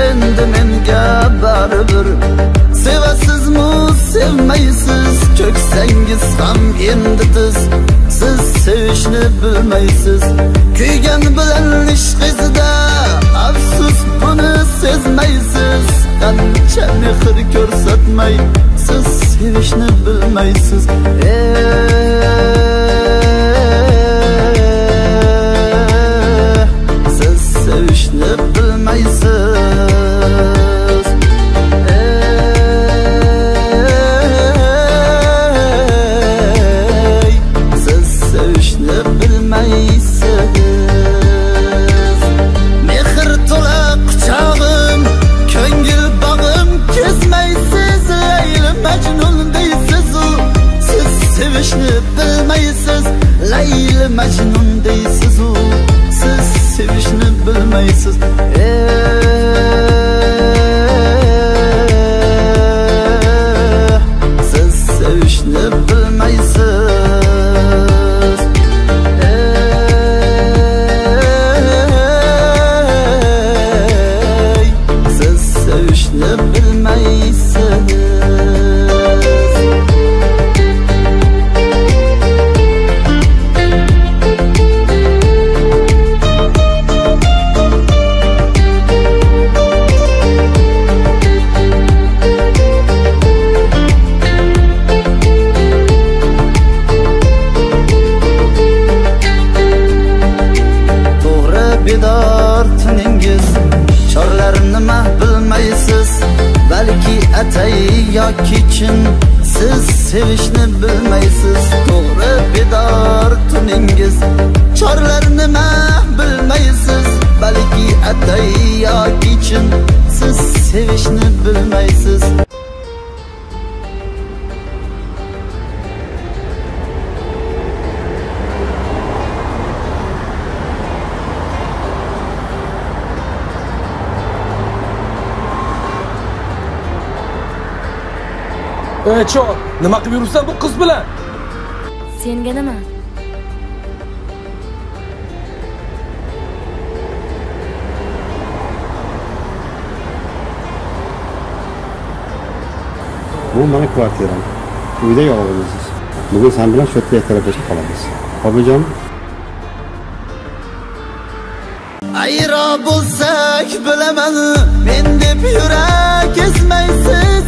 endi menga baribir sevasizmi sevmaysiz? Cho'ksangiz ham endi tiz. Siz sevishni bilmaysiz. Kuygan bilan ishqizida afsus buni sezmaysiz. Qancha mehr ko'rsatmay siz sevishni bilmaysiz. Ey majnun deysizu siz sevishni bilmaysiz siz sevishni bilmaysiz siz sevishni bilmaysiz kichin siz sevishni bilmaysiz to'g'ri bedor tuningiz. Ey cho nima qilib yuribsan bu qiz bilan senga nima Bu mani kvartiram. Uyda yolg'izsiz. Bugun sen bilan shu yerda ertalabgacha qolamiz. Hobijon, ayro bo'lsak bilaman men deb yurak ezmaysiz